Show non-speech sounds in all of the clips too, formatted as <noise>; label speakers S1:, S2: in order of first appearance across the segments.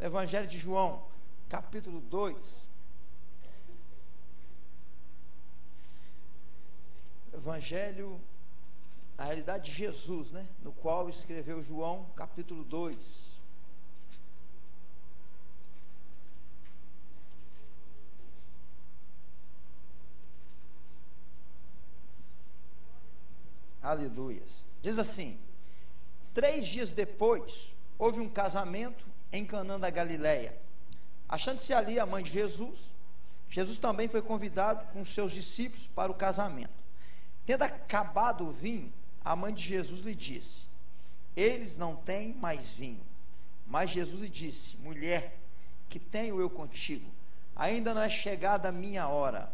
S1: no Evangelho de João, capítulo 2. Evangelho, a realidade de Jesus, né? No qual escreveu João, capítulo 2. Aleluias. Diz assim: Três dias depois, houve um casamento em Canaã da Galileia. Achando-se ali a mãe de Jesus, Jesus também foi convidado com seus discípulos para o casamento. Tendo acabado o vinho, a mãe de Jesus lhe disse: Eles não têm mais vinho. Mas Jesus lhe disse: Mulher, que tenho eu contigo? Ainda não é chegada a minha hora.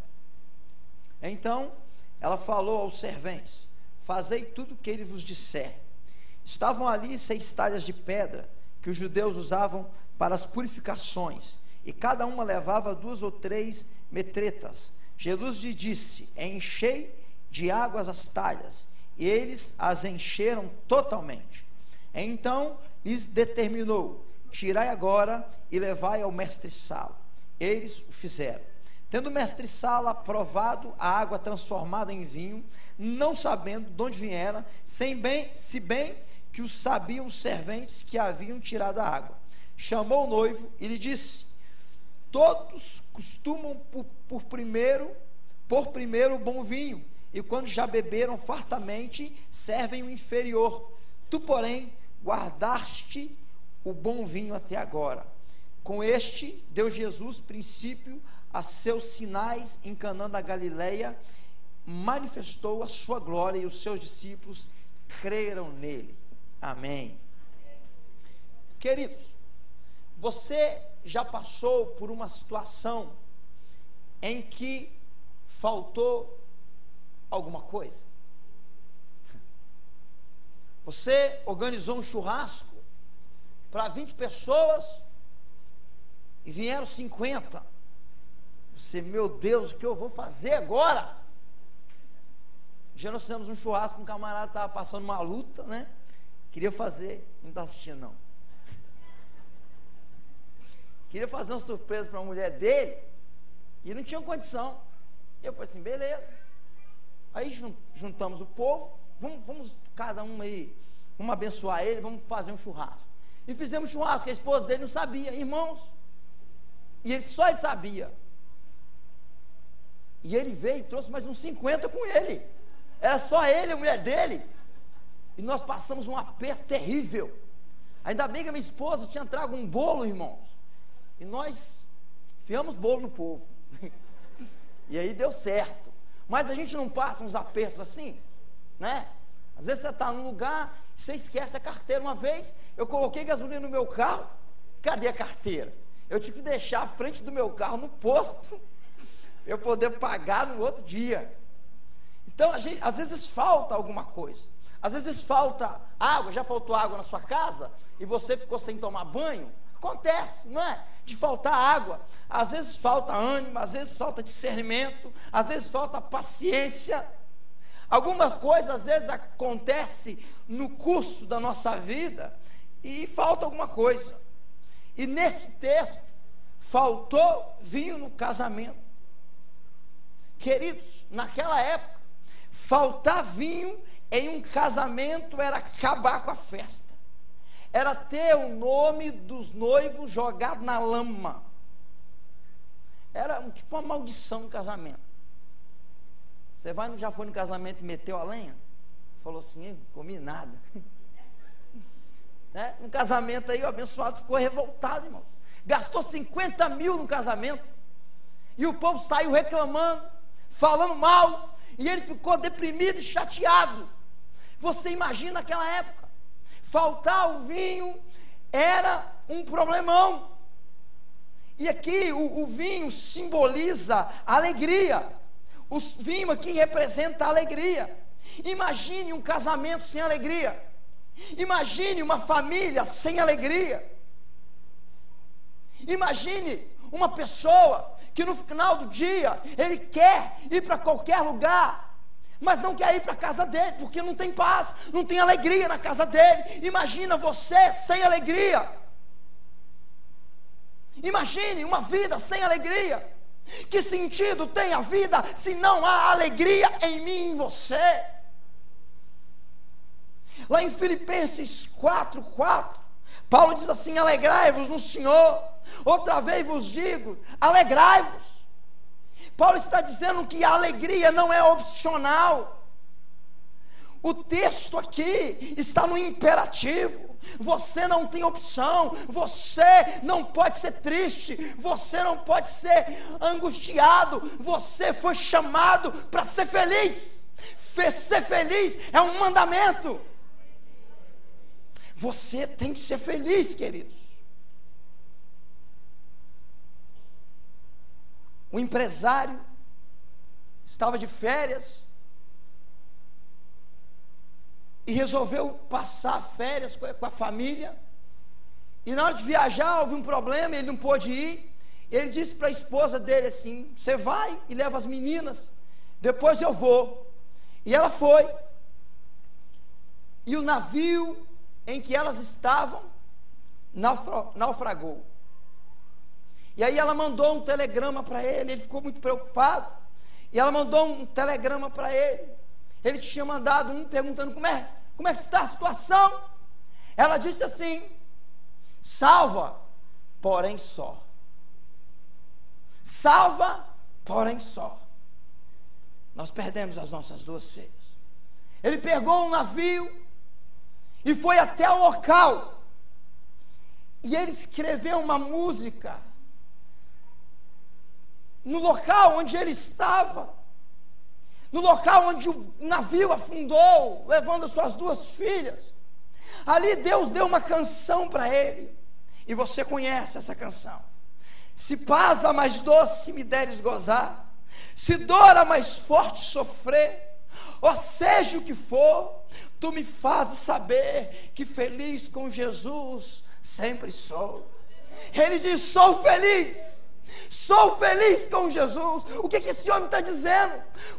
S1: Então ela falou aos serventes: Fazei tudo o que ele vos disser. Estavam ali seis talhas de pedra que os judeus usavam para as purificações, e cada uma levava duas ou três metretas. Jesus lhe disse: Enchei de águas as talhas, e eles as encheram totalmente. Então lhes determinou: Tirai agora e levai ao mestre-sala. Eles o fizeram. Tendo o mestre-sala provado a água transformada em vinho, não sabendo de onde viera, sem bem, se bem que o sabiam os serventes que haviam tirado a água. Chamou o noivo e lhe disse: Todos costumam por, por primeiro, por primeiro o bom vinho, e quando já beberam fartamente, servem o inferior. Tu, porém, guardaste o bom vinho até agora. Com este deu Jesus princípio a seus sinais em Canaã da Galileia, manifestou a sua glória e os seus discípulos creram nele. Amém. Queridos, você já passou por uma situação em que faltou alguma coisa? Você organizou um churrasco para 20 pessoas e vieram 50. Você, meu Deus, o que eu vou fazer agora? Já nós fizemos um churrasco, um camarada estava passando uma luta, né? Queria fazer, não está assistindo não. Queria fazer uma surpresa para a mulher dele e não tinha condição. Eu falei assim, beleza. Aí juntamos o povo, vamos, vamos cada um aí, vamos abençoar ele, vamos fazer um churrasco. E fizemos churrasco, a esposa dele não sabia, irmãos. E ele só ele sabia. E ele veio e trouxe mais uns 50 com ele. Era só ele, a mulher dele. E nós passamos um aperto terrível. Ainda bem que a minha esposa tinha trago um bolo, irmãos. E nós enfiamos bolo no povo. <laughs> e aí deu certo. Mas a gente não passa uns apertos assim, né? Às vezes você está num lugar, você esquece a carteira. Uma vez eu coloquei gasolina no meu carro, cadê a carteira? Eu tive que deixar a frente do meu carro no posto, <laughs> eu poder pagar no outro dia. Então, gente, às vezes falta alguma coisa. Às vezes falta água, já faltou água na sua casa e você ficou sem tomar banho. Acontece, não é? De faltar água. Às vezes falta ânimo, às vezes falta discernimento, às vezes falta paciência. Alguma coisa às vezes acontece no curso da nossa vida e falta alguma coisa. E nesse texto, faltou vinho no casamento. Queridos, naquela época, faltar vinho em um casamento era acabar com a festa, era ter o nome dos noivos jogado na lama, era tipo uma maldição no casamento. Você vai, já foi no casamento e meteu a lenha? Falou assim, comi nada. <laughs> né? Um casamento aí, o abençoado ficou revoltado, irmãos. Gastou 50 mil no casamento. E o povo saiu reclamando, falando mal. E ele ficou deprimido e chateado. Você imagina aquela época? Faltar o vinho era um problemão. E aqui o, o vinho simboliza alegria. O vinho aqui representa alegria. Imagine um casamento sem alegria. Imagine uma família sem alegria. Imagine uma pessoa que no final do dia ele quer ir para qualquer lugar mas não quer ir para a casa dele, porque não tem paz, não tem alegria na casa dele. Imagina você sem alegria. Imagine uma vida sem alegria. Que sentido tem a vida se não há alegria em mim e em você? Lá em Filipenses 4, 4, Paulo diz assim: Alegrai-vos no Senhor. Outra vez vos digo: alegrai-vos. Paulo está dizendo que a alegria não é opcional. O texto aqui está no imperativo. Você não tem opção, você não pode ser triste, você não pode ser angustiado, você foi chamado para ser feliz. Ser feliz é um mandamento. Você tem que ser feliz, queridos. O empresário estava de férias e resolveu passar férias com a família. E na hora de viajar, houve um problema, ele não pôde ir. Ele disse para a esposa dele assim: Você vai e leva as meninas, depois eu vou. E ela foi. E o navio em que elas estavam naufragou. E aí ela mandou um telegrama para ele, ele ficou muito preocupado. E ela mandou um telegrama para ele. Ele tinha mandado um perguntando como é, como é que está a situação? Ela disse assim: salva, porém só. Salva, porém só. Nós perdemos as nossas duas filhas. Ele pegou um navio e foi até o local. E ele escreveu uma música no local onde ele estava no local onde o navio afundou, levando suas duas filhas. Ali Deus deu uma canção para ele, e você conhece essa canção. Se paz a mais doce me deres gozar, se dor a mais forte sofrer, ou seja o que for, tu me fazes saber que feliz com Jesus sempre sou. Ele diz: Sou feliz Sou feliz com Jesus. O que, que esse homem está dizendo?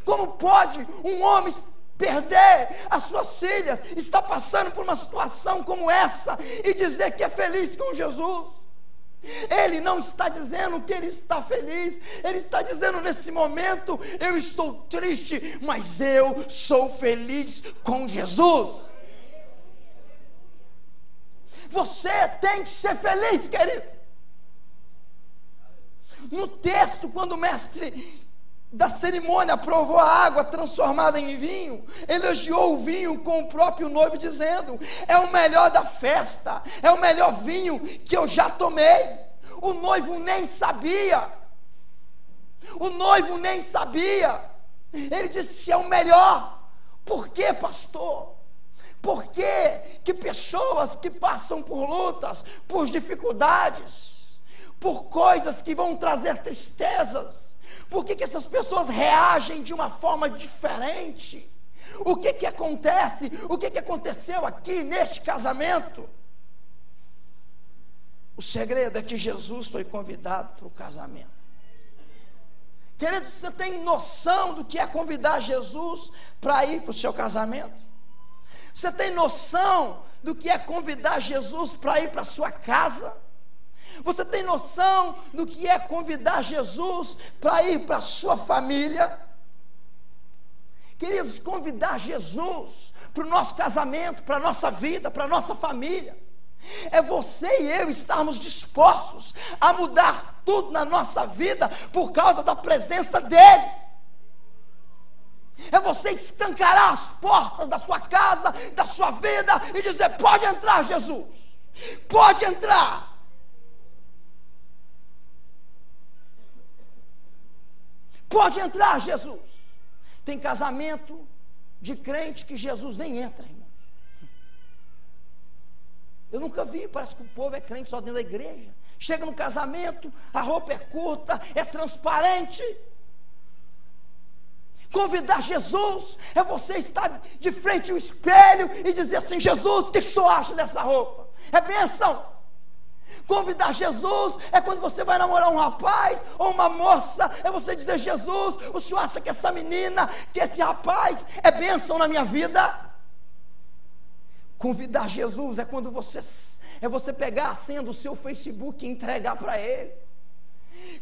S1: Como pode um homem perder as suas filhas, está passando por uma situação como essa e dizer que é feliz com Jesus? Ele não está dizendo que ele está feliz, ele está dizendo nesse momento: eu estou triste, mas eu sou feliz com Jesus. Você tem que ser feliz, querido. No texto, quando o mestre da cerimônia provou a água transformada em vinho, elogiou o vinho com o próprio noivo, dizendo: É o melhor da festa, é o melhor vinho que eu já tomei. O noivo nem sabia, o noivo nem sabia. Ele disse: É o melhor. Por quê, pastor? Por que, que pessoas que passam por lutas, por dificuldades, por coisas que vão trazer tristezas? Por que, que essas pessoas reagem de uma forma diferente? O que, que acontece? O que, que aconteceu aqui neste casamento? O segredo é que Jesus foi convidado para o casamento. Querido, você tem noção do que é convidar Jesus para ir para o seu casamento? Você tem noção do que é convidar Jesus para ir para a sua casa? Você tem noção do que é convidar Jesus para ir para a sua família? Queridos, convidar Jesus para o nosso casamento, para a nossa vida, para a nossa família. É você e eu estarmos dispostos a mudar tudo na nossa vida por causa da presença dEle. É você escancarar as portas da sua casa, da sua vida e dizer: pode entrar, Jesus, pode entrar. Pode entrar, Jesus. Tem casamento de crente que Jesus nem entra, irmãos. Eu nunca vi, parece que o povo é crente só dentro da igreja. Chega no casamento, a roupa é curta, é transparente. Convidar Jesus é você estar de frente ao espelho e dizer assim: Jesus, o que o senhor acha dessa roupa? É bênção. Convidar Jesus é quando você vai namorar um rapaz ou uma moça, é você dizer: Jesus, o senhor acha que essa menina, que esse rapaz é bênção na minha vida? Convidar Jesus é quando você é você pegar a senha do seu Facebook e entregar para Ele.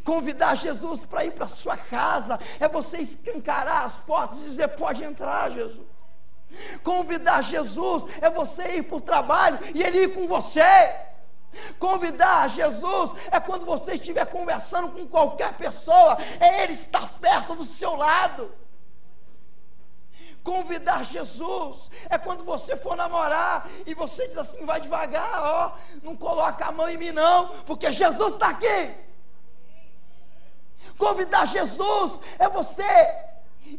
S1: Convidar Jesus para ir para sua casa é você escancarar as portas e dizer: pode entrar, Jesus. Convidar Jesus é você ir para o trabalho e Ele ir com você. Convidar Jesus é quando você estiver conversando com qualquer pessoa, é Ele estar perto do seu lado. Convidar Jesus é quando você for namorar e você diz assim: vai devagar, ó, não coloca a mão em mim, não, porque Jesus está aqui. Convidar Jesus é você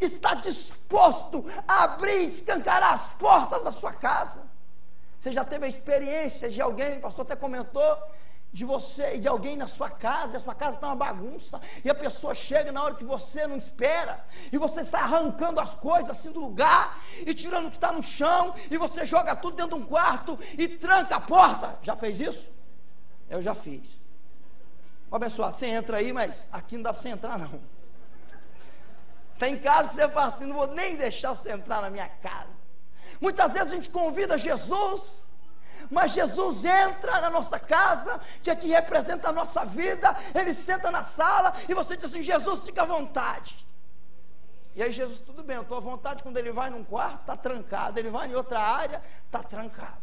S1: estar disposto a abrir, escancarar as portas da sua casa. Você já teve a experiência de alguém, o pastor até comentou, de você e de alguém na sua casa, e a sua casa está uma bagunça, e a pessoa chega na hora que você não espera, e você sai arrancando as coisas assim do lugar, e tirando o que está no chão, e você joga tudo dentro de um quarto e tranca a porta. Já fez isso? Eu já fiz. Ó, abençoado, você entra aí, mas aqui não dá para você entrar, não. Tem casa que você fala assim: não vou nem deixar você entrar na minha casa. Muitas vezes a gente convida Jesus, mas Jesus entra na nossa casa, que aqui representa a nossa vida, ele senta na sala e você diz assim: Jesus, fica à vontade. E aí Jesus, tudo bem, eu estou à vontade quando ele vai num quarto, está trancado, ele vai em outra área, está trancado.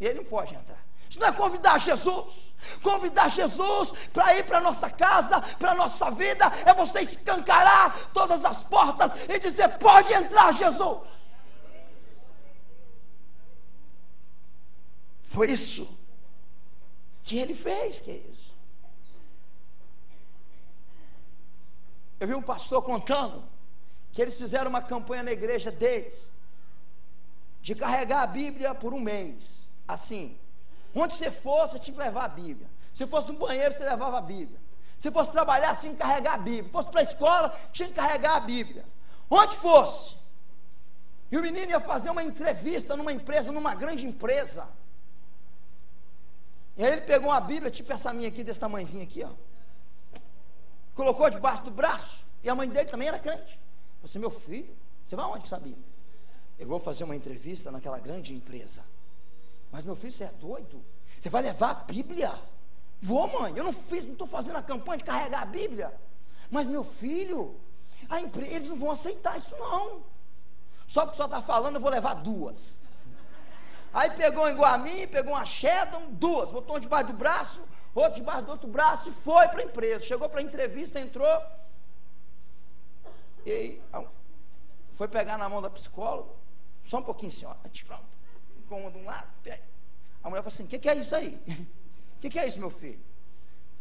S1: E ele não pode entrar. Isso não é convidar Jesus. Convidar Jesus para ir para a nossa casa, para a nossa vida, é você escancarar todas as portas e dizer: pode entrar, Jesus. Foi isso que ele fez, que é isso. Eu vi um pastor contando que eles fizeram uma campanha na igreja deles de carregar a Bíblia por um mês. Assim, onde você fosse, você tinha que levar a Bíblia. Se fosse no banheiro, você levava a Bíblia. Se fosse trabalhar, tinha que carregar a Bíblia. Se fosse para a escola, tinha que carregar a Bíblia. Onde fosse. E o menino ia fazer uma entrevista numa empresa, numa grande empresa. E aí ele pegou uma Bíblia, tipo essa minha aqui, desse tamanhozinho aqui, ó. Colocou debaixo do braço. E a mãe dele também era crente. Você, assim, meu filho, você vai aonde essa Bíblia? Eu vou fazer uma entrevista naquela grande empresa. Mas meu filho, você é doido? Você vai levar a Bíblia? Vou, mãe. Eu não fiz, não estou fazendo a campanha de carregar a Bíblia. Mas meu filho, a empresa, eles não vão aceitar isso não. Só que só está falando, eu vou levar duas. Aí pegou um mim, pegou uma Shadow, duas, botou um debaixo do braço, outro debaixo do outro braço e foi para a empresa. Chegou para a entrevista, entrou. E aí, foi pegar na mão da psicóloga. Só um pouquinho, senhora. Tirar um incômodo de um lado. A mulher falou assim: O que, que, é isso aí? O <laughs> que, que, é isso, meu filho?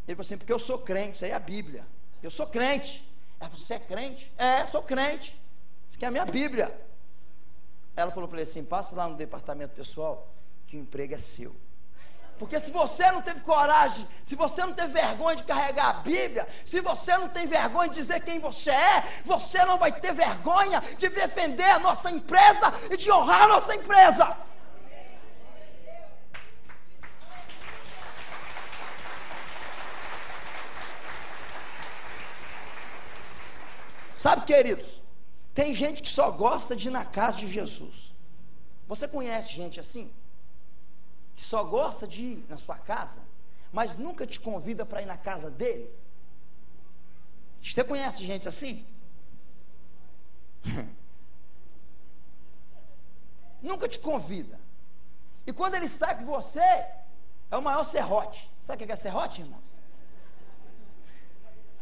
S1: Ele falou assim: Porque eu sou crente, isso aí é a Bíblia. Eu sou crente. Ela falou: Você é crente? É, sou crente. Isso aqui é a minha Bíblia. Ela falou para ele assim: passa lá no departamento pessoal, que o emprego é seu. Porque se você não teve coragem, se você não teve vergonha de carregar a Bíblia, se você não tem vergonha de dizer quem você é, você não vai ter vergonha de defender a nossa empresa e de honrar a nossa empresa. Sabe, queridos, tem gente que só gosta de ir na casa de Jesus. Você conhece gente assim? Que só gosta de ir na sua casa, mas nunca te convida para ir na casa dele? Você conhece gente assim? <laughs> nunca te convida. E quando ele sai com você, é o maior serrote. Sabe o que é serrote, irmão?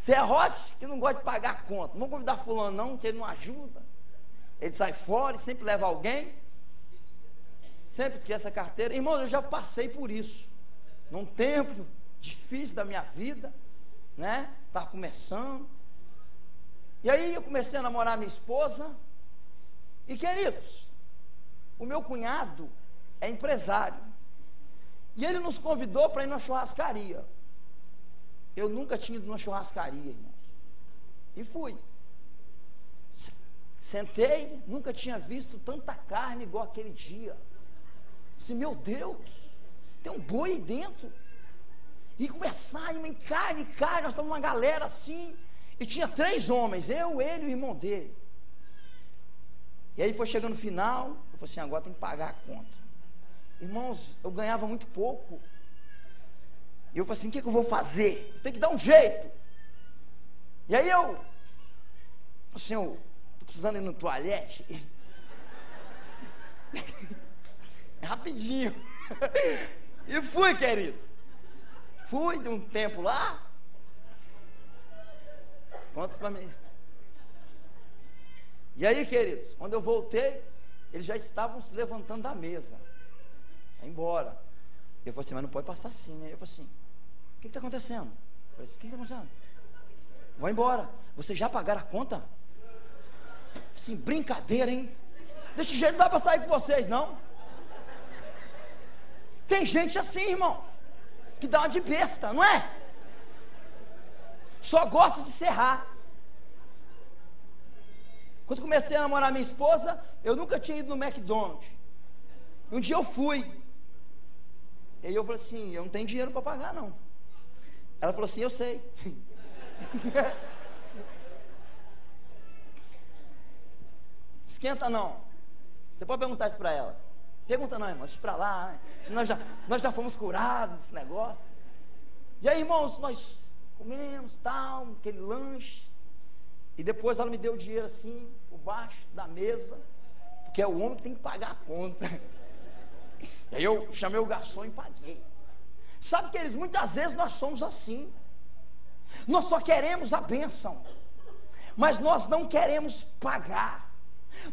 S1: Serrote que não gosta de pagar conta. Não vou convidar fulano não, que ele não ajuda. Ele sai fora e sempre leva alguém. Sempre esquece a carteira. Irmão, eu já passei por isso. Num tempo difícil da minha vida, né? Estava começando. E aí eu comecei a namorar minha esposa. E queridos, o meu cunhado é empresário. E ele nos convidou para ir na churrascaria. Eu nunca tinha ido numa churrascaria, irmãos. E fui. Sentei, nunca tinha visto tanta carne igual aquele dia. Disse, meu Deus, tem um boi aí dentro. E começar, e carne, carne, nós estávamos uma galera assim. E tinha três homens, eu, ele e o irmão dele. E aí foi chegando no final, eu falei assim, agora tem que pagar a conta. Irmãos, eu ganhava muito pouco. E eu falei assim: o que, que eu vou fazer? Tem que dar um jeito. E aí eu, assim: eu estou precisando ir no toalete. <laughs> Rapidinho. <laughs> E fui, queridos. Fui de um tempo lá. Quantos para mim? E aí, queridos, quando eu voltei, eles já estavam se levantando da mesa. Embora. Eu falei assim, mas não pode passar assim, né? Eu falei assim, que está acontecendo? Eu falei assim, o que está acontecendo? Vou embora. Vocês já pagaram a conta? Assim, brincadeira, hein? Desse jeito não dá para sair com vocês, não. Tem gente assim, irmão, que dá uma de besta, não é? Só gosta de serrar. Quando comecei a namorar minha esposa, eu nunca tinha ido no McDonald's. Um dia eu fui. E aí eu falei assim, eu não tenho dinheiro para pagar não. Ela falou assim, eu sei. <laughs> Esquenta não. Você pode perguntar isso para ela. Pergunta não, irmãos, para lá. Né? Nós, já, nós já fomos curados desse negócio. E aí, irmãos, nós comemos, tal, aquele lanche. E depois ela me deu o dinheiro assim, por baixo da mesa, porque é o homem que tem que pagar a conta. <laughs> E aí eu chamei o garçom e paguei. Sabe que eles muitas vezes nós somos assim. Nós só queremos a bênção, mas nós não queremos pagar.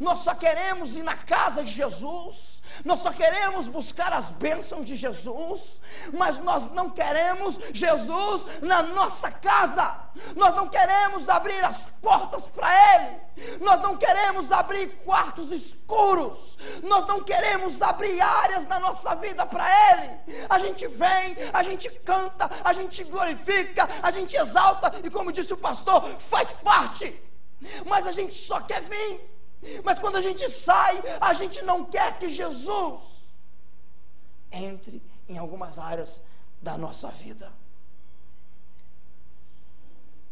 S1: Nós só queremos ir na casa de Jesus, nós só queremos buscar as bênçãos de Jesus, mas nós não queremos Jesus na nossa casa, nós não queremos abrir as portas para Ele, nós não queremos abrir quartos escuros, nós não queremos abrir áreas na nossa vida para Ele. A gente vem, a gente canta, a gente glorifica, a gente exalta, e como disse o pastor, faz parte, mas a gente só quer vir mas quando a gente sai, a gente não quer que Jesus entre em algumas áreas da nossa vida.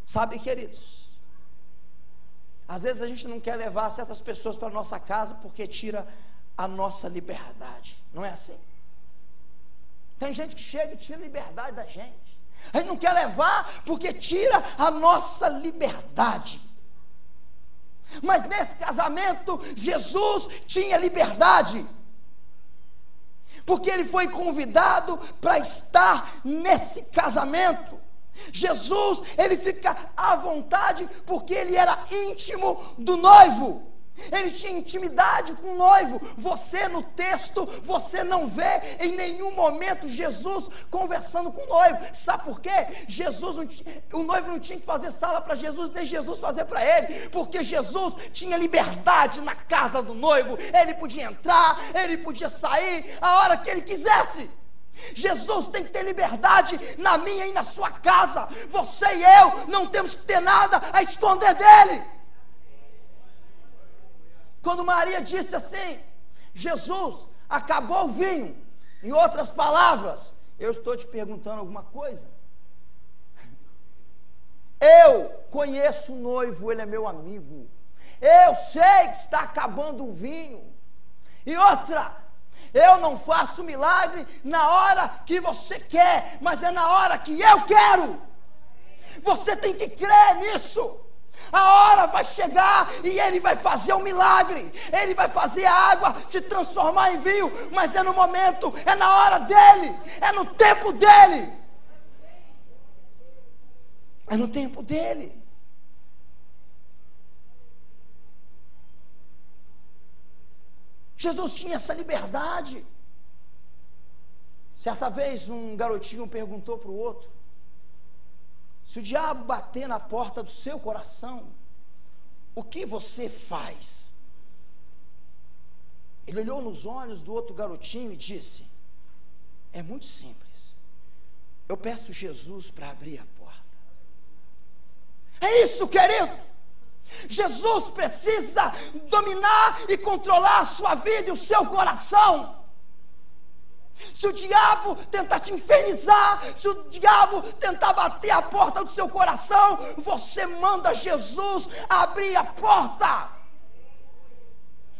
S1: Sabe, queridos? Às vezes a gente não quer levar certas pessoas para nossa casa porque tira a nossa liberdade. Não é assim? Tem gente que chega e tira a liberdade da gente. A gente não quer levar porque tira a nossa liberdade. Mas nesse casamento, Jesus tinha liberdade. Porque ele foi convidado para estar nesse casamento. Jesus, ele fica à vontade porque ele era íntimo do noivo. Ele tinha intimidade com o noivo. Você no texto, você não vê em nenhum momento Jesus conversando com o noivo. Sabe por quê? Jesus, o noivo não tinha que fazer sala para Jesus, nem Jesus fazer para ele, porque Jesus tinha liberdade na casa do noivo. Ele podia entrar, ele podia sair a hora que ele quisesse. Jesus tem que ter liberdade na minha e na sua casa. Você e eu não temos que ter nada a esconder dele. Quando Maria disse assim: Jesus, acabou o vinho. Em outras palavras, eu estou te perguntando alguma coisa. Eu conheço o noivo, ele é meu amigo. Eu sei que está acabando o vinho. E outra, eu não faço milagre na hora que você quer, mas é na hora que eu quero. Você tem que crer nisso. A hora vai chegar e ele vai fazer um milagre. Ele vai fazer a água se transformar em vinho, mas é no momento, é na hora dele, é no tempo dele. É no tempo dele. Jesus tinha essa liberdade. Certa vez um garotinho perguntou para o outro: se o diabo bater na porta do seu coração, o que você faz? Ele olhou nos olhos do outro garotinho e disse: É muito simples. Eu peço Jesus para abrir a porta. É isso, querido. Jesus precisa dominar e controlar a sua vida e o seu coração. Se o diabo tentar te infernizar, se o diabo tentar bater a porta do seu coração, você manda Jesus abrir a porta.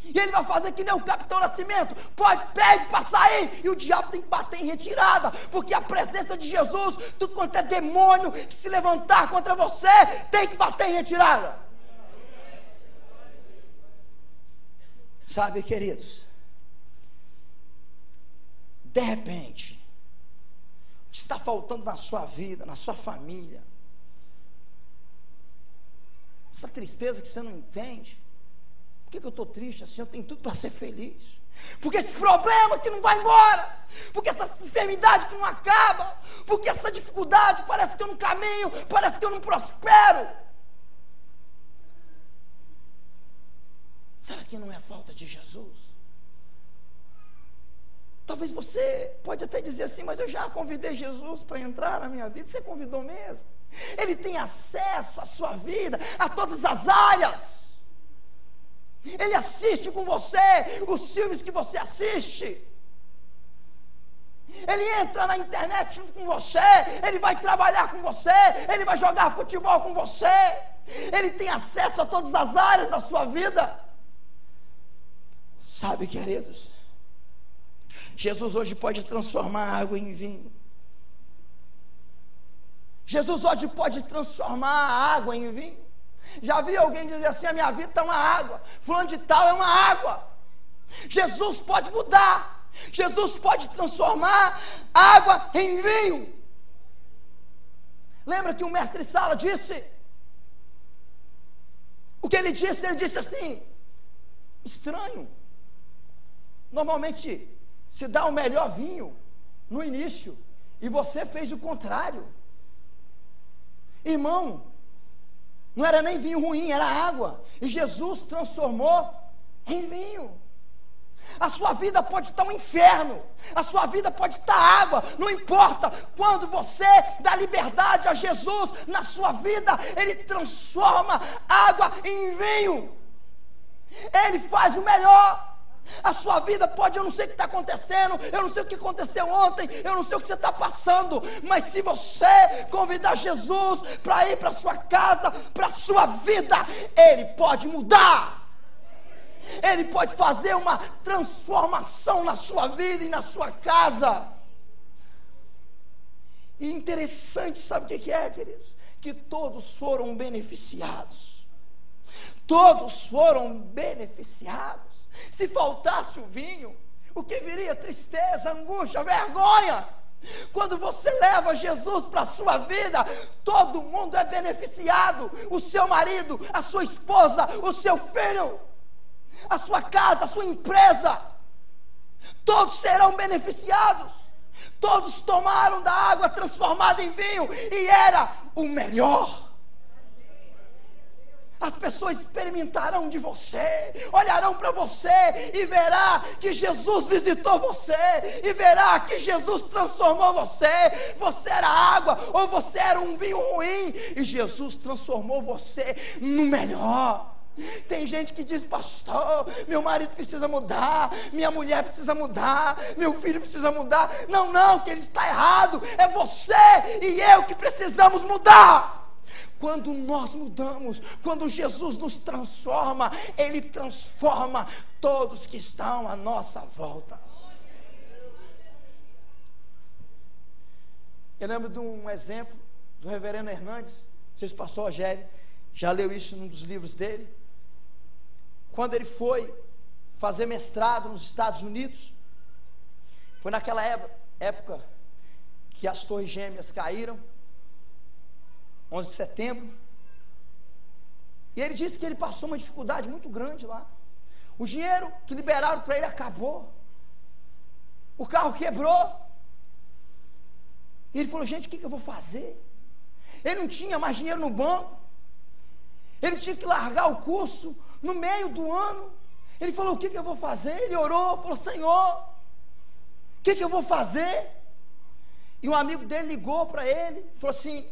S1: E ele vai fazer que nem o capitão Nascimento. Pode, pede para sair. E o diabo tem que bater em retirada. Porque a presença de Jesus, tudo quanto é demônio que se levantar contra você, tem que bater em retirada. Sabe, queridos? De repente, o que está faltando na sua vida, na sua família, essa tristeza que você não entende, por que, que eu estou triste assim? Eu tenho tudo para ser feliz. Porque esse problema que não vai embora, porque essa enfermidade que não acaba, porque essa dificuldade parece que eu não caminho, parece que eu não prospero. Será que não é falta de Jesus? Talvez você pode até dizer assim, mas eu já convidei Jesus para entrar na minha vida. Você convidou mesmo? Ele tem acesso à sua vida, a todas as áreas. Ele assiste com você os filmes que você assiste. Ele entra na internet junto com você, ele vai trabalhar com você, ele vai jogar futebol com você. Ele tem acesso a todas as áreas da sua vida. Sabe, queridos, Jesus hoje pode transformar água em vinho. Jesus hoje pode transformar a água em vinho. Já vi alguém dizer assim: a minha vida está uma água, fulano de tal é uma água. Jesus pode mudar, Jesus pode transformar água em vinho. Lembra que o mestre Sala disse? O que ele disse? Ele disse assim: estranho. Normalmente se dá o melhor vinho no início, e você fez o contrário. Irmão, não era nem vinho ruim, era água. E Jesus transformou em vinho. A sua vida pode estar um inferno, a sua vida pode estar água, não importa. Quando você dá liberdade a Jesus na sua vida, Ele transforma água em vinho. Ele faz o melhor. A sua vida pode, eu não sei o que está acontecendo, eu não sei o que aconteceu ontem, eu não sei o que você está passando, mas se você convidar Jesus para ir para sua casa, para sua vida, Ele pode mudar. Ele pode fazer uma transformação na sua vida e na sua casa. E interessante, sabe o que é, queridos? Que todos foram beneficiados. Todos foram beneficiados. Se faltasse o vinho, o que viria? Tristeza, angústia, vergonha. Quando você leva Jesus para a sua vida, todo mundo é beneficiado: o seu marido, a sua esposa, o seu filho, a sua casa, a sua empresa. Todos serão beneficiados. Todos tomaram da água transformada em vinho e era o melhor. As pessoas experimentarão de você, olharão para você e verá que Jesus visitou você e verá que Jesus transformou você. Você era água ou você era um vinho ruim e Jesus transformou você no melhor. Tem gente que diz, pastor, meu marido precisa mudar, minha mulher precisa mudar, meu filho precisa mudar. Não, não, que ele está errado. É você e eu que precisamos mudar. Quando nós mudamos, quando Jesus nos transforma, Ele transforma todos que estão à nossa volta. Eu lembro de um exemplo do reverendo Hernandes, não sei se pastor Rogério já leu isso num dos livros dele. Quando ele foi fazer mestrado nos Estados Unidos, foi naquela época que as torres gêmeas caíram, 11 de setembro. E ele disse que ele passou uma dificuldade muito grande lá. O dinheiro que liberaram para ele acabou. O carro quebrou. E ele falou: gente, o que, que eu vou fazer? Ele não tinha mais dinheiro no banco. Ele tinha que largar o curso no meio do ano. Ele falou: O que, que eu vou fazer? Ele orou, falou: Senhor, o que, que eu vou fazer? E um amigo dele ligou para ele, falou assim: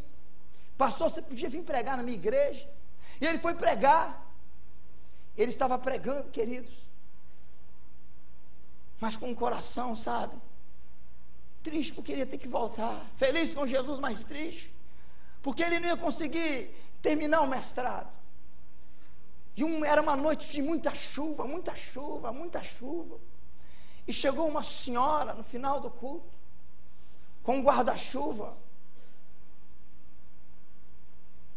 S1: Pastor, você podia vir pregar na minha igreja? E ele foi pregar. Ele estava pregando, queridos. Mas com o coração, sabe? Triste porque ele ia ter que voltar. Feliz com Jesus, mas triste. Porque ele não ia conseguir terminar o mestrado. E um, era uma noite de muita chuva, muita chuva, muita chuva. E chegou uma senhora no final do culto, com um guarda-chuva.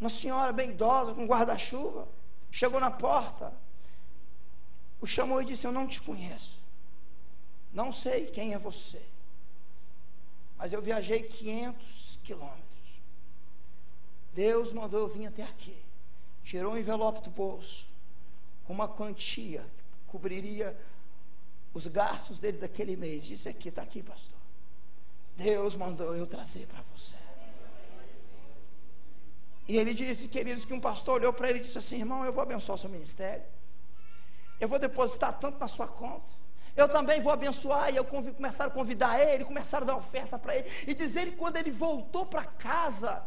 S1: Uma senhora bem idosa, com guarda-chuva. Chegou na porta, o chamou e disse: Eu não te conheço. Não sei quem é você. Mas eu viajei 500 quilômetros. Deus mandou eu vir até aqui. Tirou um envelope do bolso com uma quantia que cobriria os gastos dele daquele mês. Disse aqui, está aqui, pastor. Deus mandou eu trazer para você. E ele disse, queridos, que um pastor olhou para ele e disse assim: irmão, eu vou abençoar o seu ministério. Eu vou depositar tanto na sua conta. Eu também vou abençoar. E eu começaram a convidar ele, começaram a dar oferta para ele. E dizer que quando ele voltou para casa,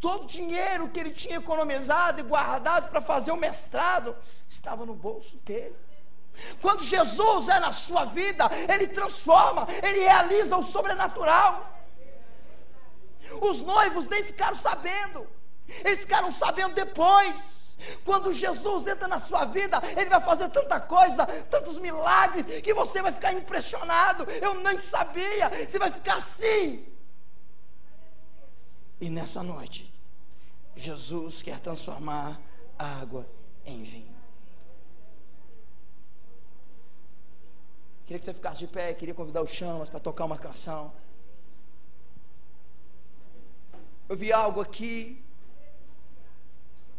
S1: todo o dinheiro que ele tinha economizado e guardado para fazer o mestrado estava no bolso dele. Quando Jesus é na sua vida, ele transforma, ele realiza o sobrenatural. Os noivos nem ficaram sabendo, eles ficaram sabendo depois. Quando Jesus entra na sua vida, Ele vai fazer tanta coisa, tantos milagres, que você vai ficar impressionado. Eu nem sabia, você vai ficar assim. E nessa noite, Jesus quer transformar água em vinho. Queria que você ficasse de pé, queria convidar o Chamas para tocar uma canção. Eu vi algo aqui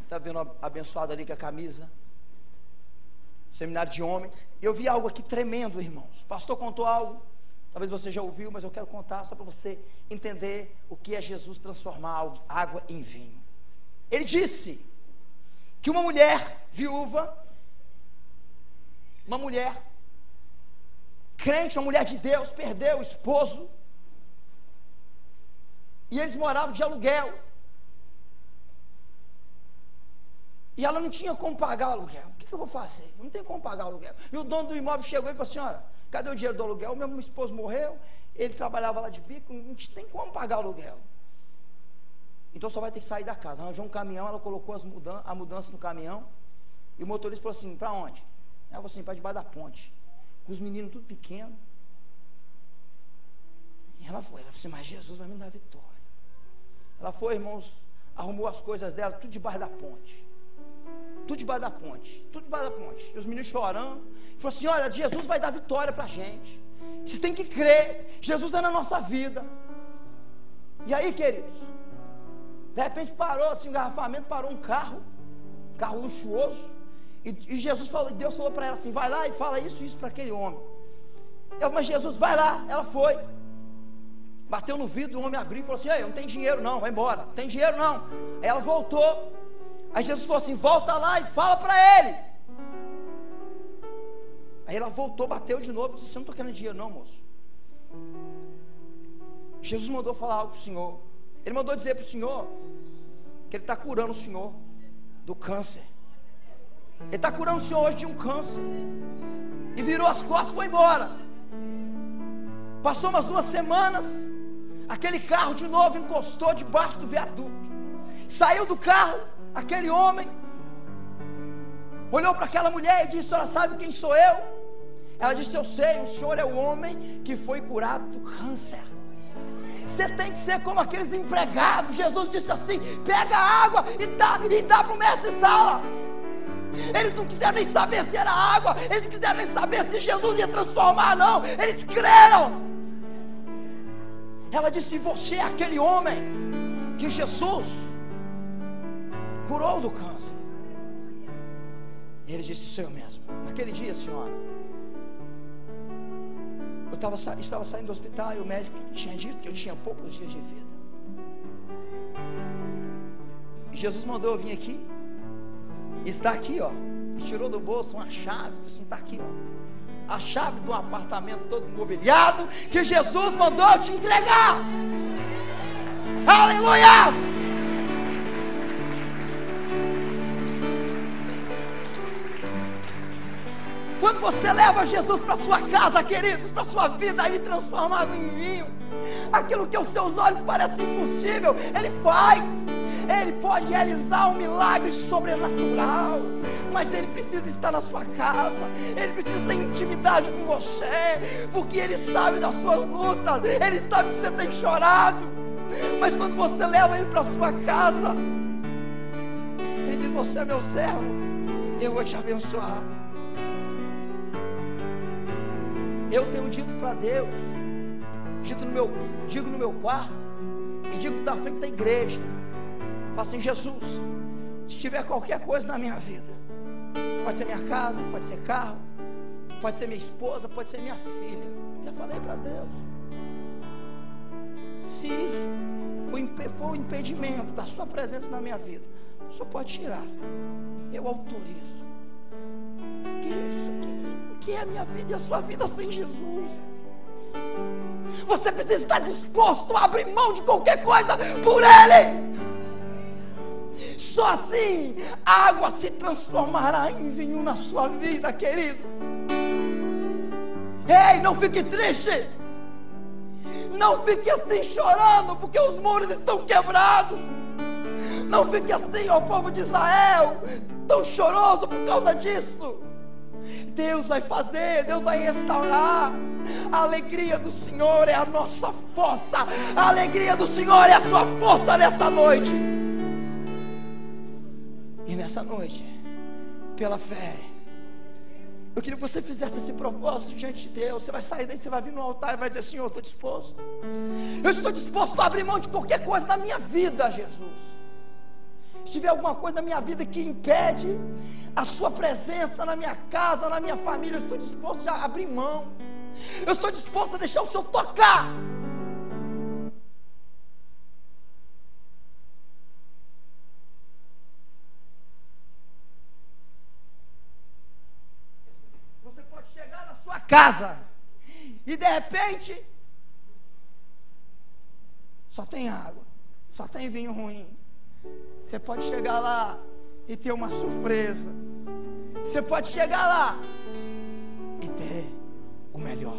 S1: Está vendo abençoado ali com a camisa? Seminário de homens. Eu vi algo aqui tremendo, irmãos. O pastor contou algo. Talvez você já ouviu, mas eu quero contar só para você entender o que é Jesus transformar água em vinho. Ele disse que uma mulher viúva, uma mulher crente, uma mulher de Deus, perdeu o esposo. E eles moravam de aluguel. E ela não tinha como pagar o aluguel. O que, eu vou fazer? Não tem como pagar o aluguel. E o dono do imóvel chegou e falou: Senhora, cadê o dinheiro do aluguel? O meu esposo morreu, ele trabalhava lá de bico, não tem como pagar o aluguel. Então só vai ter que sair da casa. Arranjou um caminhão, ela colocou mudan a mudança no caminhão. E o motorista falou assim: Para onde? Ela falou assim: Para debaixo da ponte. Com os meninos tudo pequeno. E ela foi. Ela falou assim: Mas Jesus vai me dar vitória. Ela foi, irmãos, arrumou as coisas dela, tudo debaixo da ponte tudo debaixo da ponte, tudo debaixo da ponte. E os meninos chorando. E falou assim: olha, Jesus vai dar vitória para a gente. Vocês têm que crer. Jesus é na nossa vida. E aí, queridos, de repente parou assim, um engarrafamento, parou um carro, um carro luxuoso. E, e Jesus falou, Deus falou para ela assim: vai lá e fala isso isso para aquele homem. Eu, mas Jesus, vai lá. Ela foi. Bateu no vidro, o homem abriu e falou assim: Ei, não tem dinheiro não, vai embora. Não tem dinheiro não. Aí ela voltou. Aí Jesus falou assim: volta lá e fala para ele. Aí ela voltou, bateu de novo e disse: Eu não estou querendo dinheiro, não, moço. Jesus mandou falar algo para o Senhor. Ele mandou dizer para o Senhor que Ele está curando o Senhor do câncer. Ele está curando o Senhor hoje de um câncer. E virou as costas e foi embora. Passou umas duas semanas. Aquele carro de novo encostou debaixo do viaduto. Saiu do carro, aquele homem olhou para aquela mulher e disse: Senhora sabe quem sou eu? Ela disse: Eu sei, o senhor é o homem que foi curado do câncer. Você tem que ser como aqueles empregados. Jesus disse assim: pega água e dá, e dá para o mestre sala. Eles não quiseram nem saber se era água, eles não quiseram nem saber se Jesus ia transformar, não. Eles creram. Ela disse: Você é aquele homem que Jesus curou do câncer. E ele disse: Sou eu mesmo. Naquele dia, senhora, eu tava, estava saindo do hospital e o médico tinha dito que eu tinha poucos dias de vida. E Jesus mandou eu vir aqui. Está aqui, ó. E tirou do bolso uma chave. Assim, está aqui, ó. A chave do apartamento todo imobiliado que Jesus mandou te entregar. Aleluia! Quando você leva Jesus para sua casa, queridos, para sua vida, Ele transforma água em vinho. Aquilo que aos seus olhos parece impossível, Ele faz. Ele pode realizar um milagre sobrenatural, mas ele precisa estar na sua casa, ele precisa ter intimidade com você, porque ele sabe das suas lutas, ele sabe que você tem chorado, mas quando você leva ele para sua casa, ele diz: Você é meu servo, eu vou te abençoar. Eu tenho dito para Deus, dito no meu, digo no meu quarto, e digo na frente da igreja: Fala assim, Jesus, se tiver qualquer coisa na minha vida, pode ser minha casa, pode ser carro, pode ser minha esposa, pode ser minha filha. Já falei para Deus. Se foi um impedimento da sua presença na minha vida, o Senhor pode tirar. Eu autorizo. Queridos, o que é a minha vida e a sua vida sem Jesus? Você precisa estar disposto a abrir mão de qualquer coisa por Ele. Só assim a água se transformará em vinho na sua vida, querido. Ei, não fique triste. Não fique assim chorando, porque os muros estão quebrados. Não fique assim, ó povo de Israel, tão choroso por causa disso. Deus vai fazer, Deus vai restaurar. A alegria do Senhor é a nossa força. A alegria do Senhor é a sua força nessa noite. Nessa noite, pela fé, eu queria que você fizesse esse propósito diante de Deus. Você vai sair daí, você vai vir no altar e vai dizer: Senhor, eu estou disposto. Eu estou disposto a abrir mão de qualquer coisa na minha vida, Jesus se tiver alguma coisa na minha vida que impede a sua presença na minha casa, na minha família, eu estou disposto a abrir mão. Eu estou disposto a deixar o Senhor tocar. Casa e de repente só tem água, só tem vinho ruim. Você pode chegar lá e ter uma surpresa. Você pode chegar lá e ter o melhor.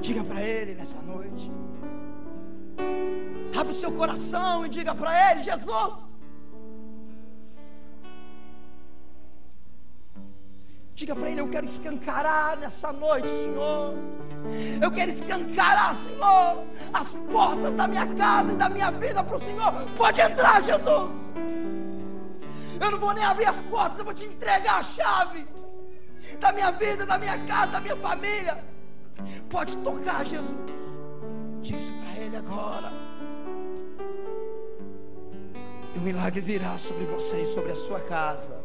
S1: Diga para Ele nessa noite. Abre o seu coração e diga para Ele: Jesus, Diga para ele: Eu quero escancarar nessa noite, Senhor. Eu quero escancarar, Senhor, as portas da minha casa e da minha vida para o Senhor. Pode entrar, Jesus. Eu não vou nem abrir as portas, eu vou te entregar a chave da minha vida, da minha casa, da minha família. Pode tocar, Jesus. Diz para ele agora. E o milagre virá sobre você e sobre a sua casa.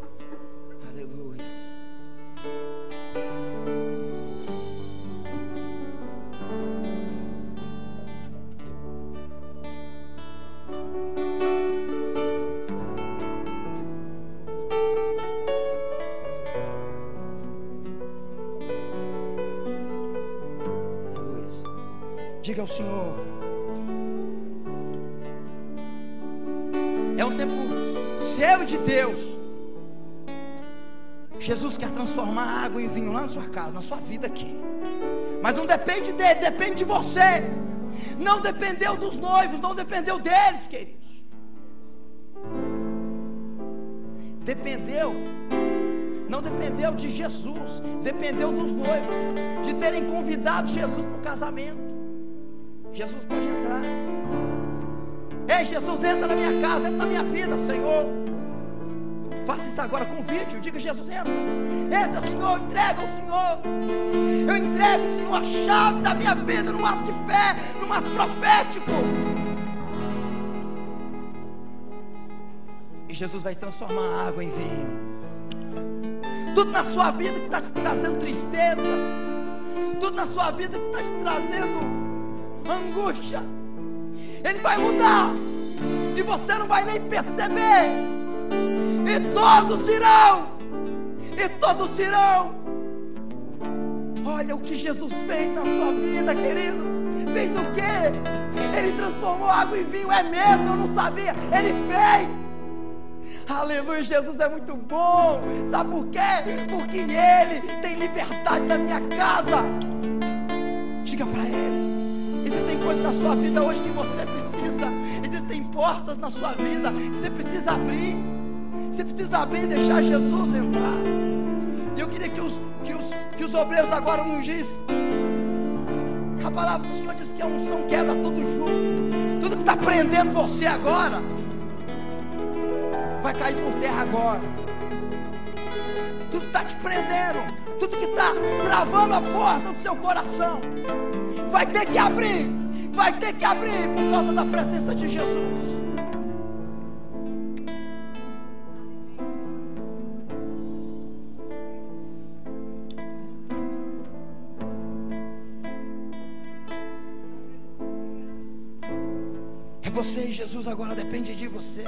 S1: Diga ao Senhor. É um tempo seu de Deus. Jesus quer transformar água em vinho lá na sua casa, na sua vida aqui. Mas não depende dele, depende de você. Não dependeu dos noivos, não dependeu deles, queridos. Dependeu, não dependeu de Jesus, dependeu dos noivos, de terem convidado Jesus para o casamento. Jesus pode entrar. Ei, Jesus, entra na minha casa, entra na minha vida, Senhor. Faça isso agora com vídeo. Diga, Jesus, entra. Entra, Senhor, entrega ao Senhor. Eu entrego, Senhor, a chave da minha vida num ato de fé, num ato profético. E Jesus vai transformar a água em vinho. Tudo na sua vida que está te trazendo tristeza. Tudo na sua vida que está te trazendo angústia. Ele vai mudar. E você não vai nem perceber e todos irão, e todos irão. Olha o que Jesus fez na sua vida, queridos. Fez o quê? Ele transformou água em vinho, é mesmo, eu não sabia. Ele fez. Aleluia, Jesus é muito bom. Sabe por quê? Porque Ele tem liberdade na minha casa. Diga para Ele. Existem coisas na sua vida hoje que você precisa. Existem portas na sua vida que você precisa abrir. Você precisa abrir e deixar Jesus entrar. E eu queria que os, que os, que os obreiros agora ungissem. A palavra do Senhor diz que a unção quebra tudo junto. Tudo que está prendendo você agora vai cair por terra agora. Tudo que está te prendendo, tudo que está travando a porta do seu coração, vai ter que abrir, vai ter que abrir por causa da presença de Jesus. Jesus agora depende de você.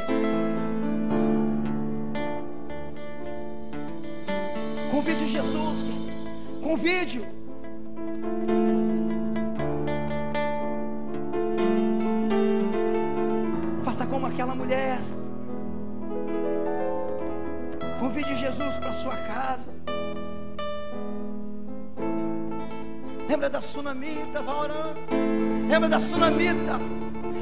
S1: Convide Jesus. Convide-o. Faça como aquela mulher. Convide Jesus para sua casa. Lembra da sunamita, vá orando. Lembra da sunamita.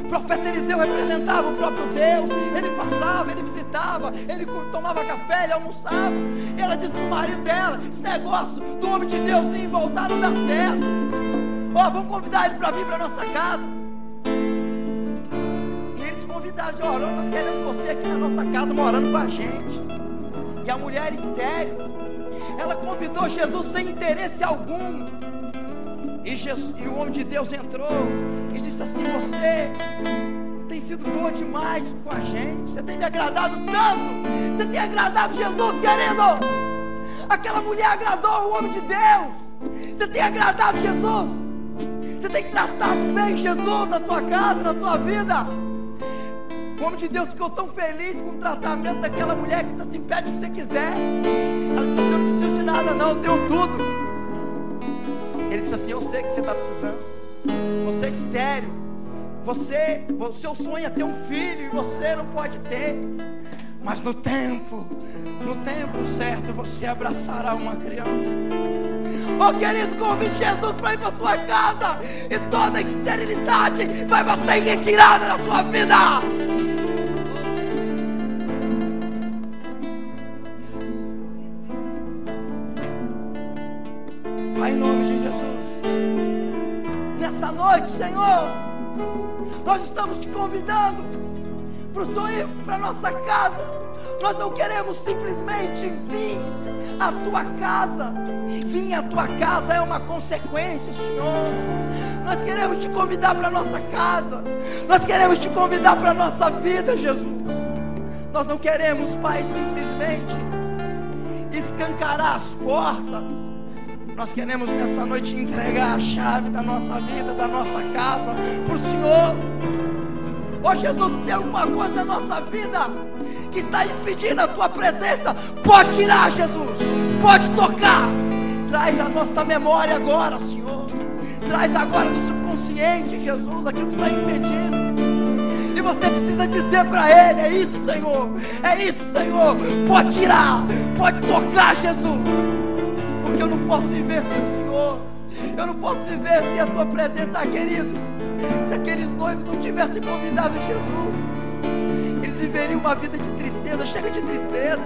S1: Profeta Eliseu representava o próprio Deus. Ele passava, ele visitava, ele tomava café, ele almoçava. E ela disse para o marido dela: Esse negócio do homem de Deus vir voltar não dá certo. Ó, oh, vamos convidar ele para vir para nossa casa. E eles convidaram: Ó, nós queremos você aqui na nossa casa morando com a gente. E a mulher estéreo, ela convidou Jesus sem interesse algum. E, Jesus, e o homem de Deus entrou e disse assim: Você tem sido boa demais com a gente, você tem me agradado tanto, você tem agradado Jesus, querido. Aquela mulher agradou o homem de Deus, você tem agradado Jesus, você tem tratado bem Jesus na sua casa, na sua vida. O homem de Deus ficou tão feliz com o tratamento daquela mulher que disse assim: Pede o que você quiser. Ela disse: Eu não preciso de nada, não, eu tenho tudo. Disse assim: Eu sei que você está precisando. Você é estéreo. Você, o seu sonho é ter um filho e você não pode ter. Mas no tempo, no tempo certo, você abraçará uma criança. Oh querido, convide Jesus para ir para sua casa e toda esterilidade vai bater em retirada da sua vida. Noite, Senhor, nós estamos te convidando para o Senhor para nossa casa. Nós não queremos simplesmente vir à tua casa. Vir à tua casa é uma consequência, Senhor. Nós queremos te convidar para nossa casa. Nós queremos te convidar para nossa vida, Jesus. Nós não queremos, Pai, simplesmente escancarar as portas nós queremos nessa noite entregar a chave da nossa vida, da nossa casa, para o Senhor. Ó Jesus, se tem alguma coisa na nossa vida que está impedindo a tua presença, pode tirar, Jesus, pode tocar. Traz a nossa memória agora, Senhor. Traz agora no subconsciente, Jesus, aquilo que está impedindo. E você precisa dizer para Ele: é isso, Senhor, é isso, Senhor. Pode tirar, pode tocar, Jesus porque eu não posso viver sem o Senhor. Eu não posso viver sem a tua presença, queridos. Se aqueles noivos não tivessem convidado Jesus, eles viveriam uma vida de tristeza. Chega de tristeza.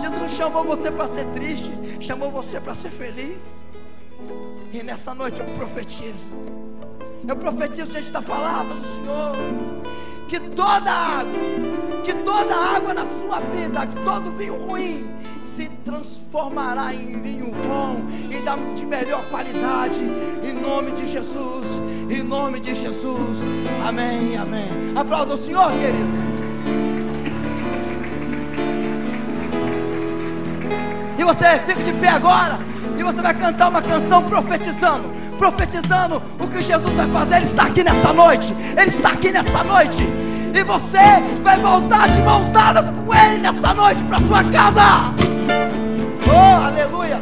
S1: Jesus chamou você para ser triste, chamou você para ser feliz. E nessa noite eu profetizo. Eu profetizo diante da palavra do Senhor. Que toda água, que toda água na sua vida, que todo vinho ruim, transformará em vinho bom e de melhor qualidade, em nome de Jesus, em nome de Jesus, amém, amém. Aplauda o Senhor, queridos. E você fica de pé agora, e você vai cantar uma canção profetizando, profetizando o que Jesus vai fazer. Ele está aqui nessa noite, Ele está aqui nessa noite. E você vai voltar de mãos dadas com Ele nessa noite para sua casa. Oh, aleluia!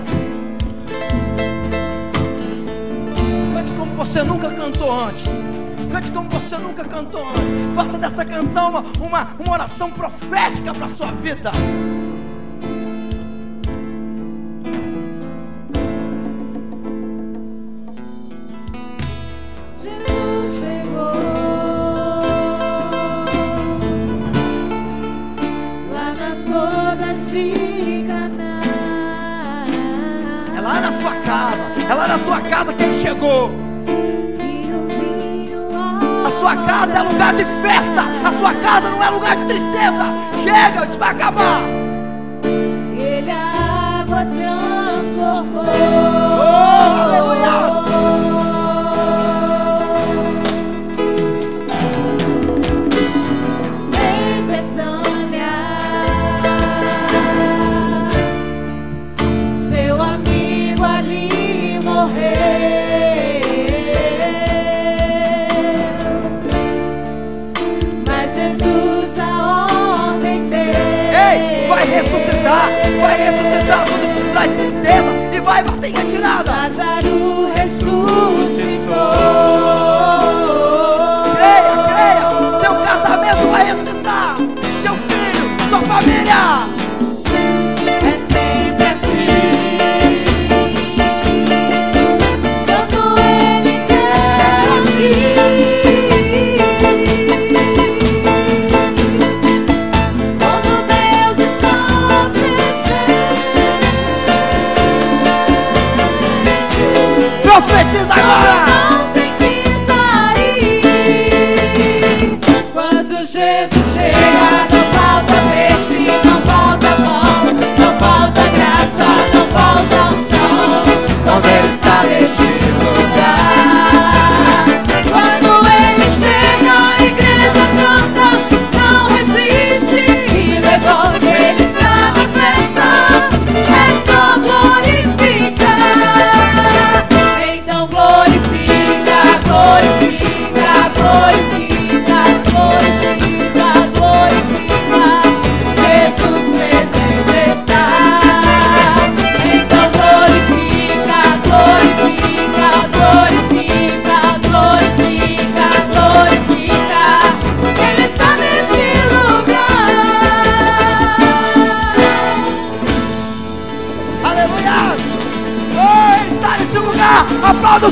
S1: Cante como você nunca cantou antes. Cante como você nunca cantou antes. Faça dessa canção uma, uma, uma oração profética para a sua vida. Casa que ele chegou. A sua casa é lugar de festa. A sua casa não é lugar de tristeza. Chega, isso vai acabar.
S2: Ele a água transformou.
S1: Ressuscitar. Vai ressuscitar tudo que. E vai bater em retirada.
S2: Lázaro ressuscitou.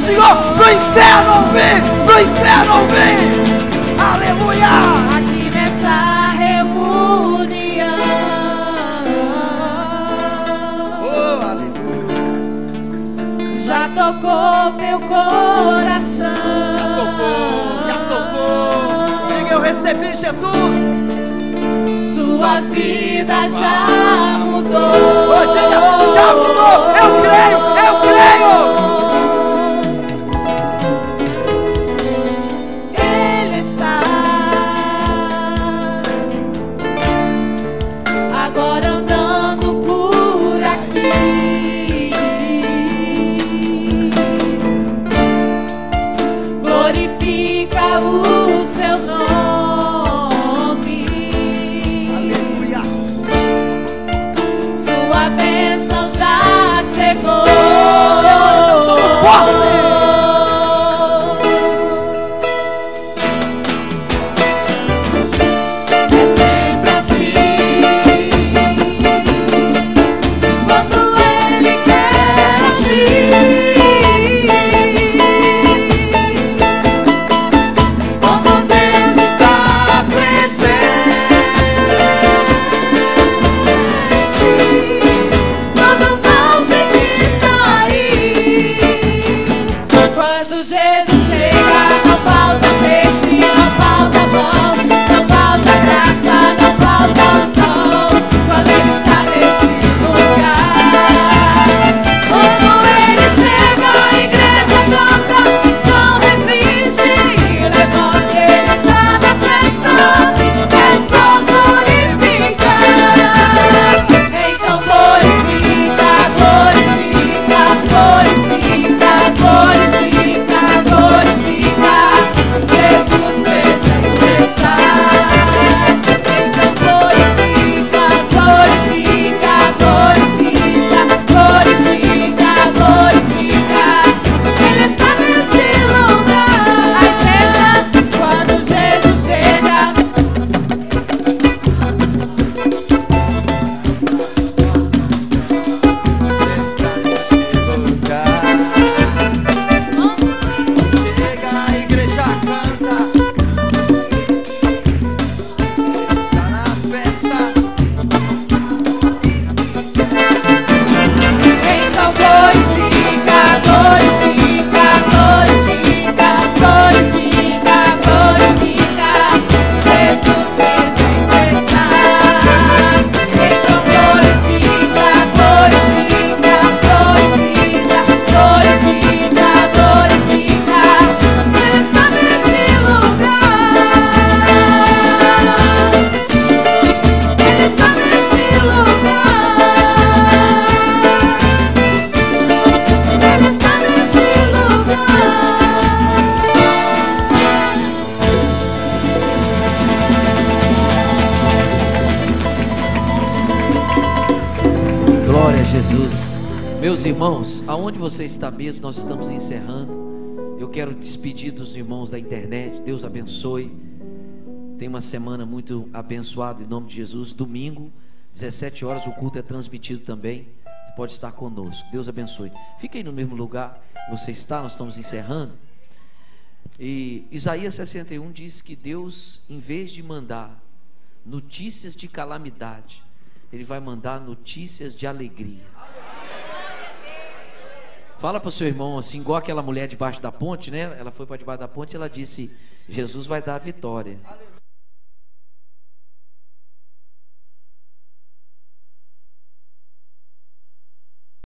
S1: Senhor! Pro inferno ouvir! Pro inferno ouvir! Aleluia!
S2: Aqui nessa reunião.
S1: Oh, aleluia!
S2: Já tocou meu coração.
S1: Já tocou! Já tocou! Diga, eu recebi Jesus!
S2: Sua vida já mudou.
S1: Oh, diga, já mudou! Eu creio! Eu creio!
S3: Irmãos, aonde você está mesmo, nós estamos encerrando. Eu quero despedir dos irmãos da internet. Deus abençoe. Tem uma semana muito abençoada em nome de Jesus. Domingo, 17 horas, o culto é transmitido também. Você pode estar conosco. Deus abençoe. Fique aí no mesmo lugar que você está, nós estamos encerrando. E Isaías 61 diz que Deus, em vez de mandar notícias de calamidade, Ele vai mandar notícias de alegria. Fala para o seu irmão assim, igual aquela mulher debaixo da ponte, né? Ela foi para debaixo da ponte e ela disse: Jesus vai dar a vitória.